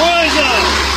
coisa!